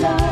달라.